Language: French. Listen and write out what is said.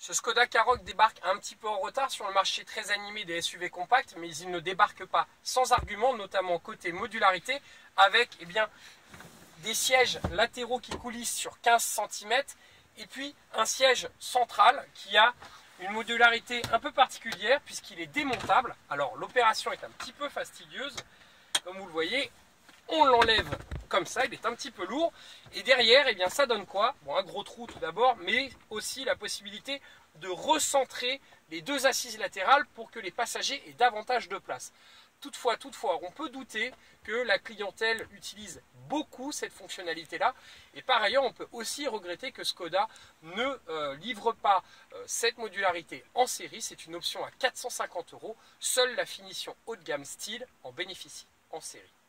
Ce Skoda Karoq débarque un petit peu en retard sur le marché très animé des SUV compacts, mais il ne débarque pas sans argument, notamment côté modularité, avec eh des sièges latéraux qui coulissent sur 15 cm, et puis un siège central qui a une modularité un peu particulière puisqu'il est démontable. Alors l'opération est un petit peu fastidieuse, comme vous le voyez, on l'enlève comme ça, il est un petit peu lourd. Et derrière, eh ça donne quoi? Bon, un gros trou tout d'abord, mais aussi la possibilité de recentrer les deux assises latérales pour que les passagers aient davantage de place. Toutefois, toutefois, on peut douter que la clientèle utilise beaucoup cette fonctionnalité-là. Et par ailleurs, on peut aussi regretter que Skoda ne euh, livre pas euh, cette modularité en série. C'est une option à 450 euros. Seule la finition haut de gamme style en bénéficie en série.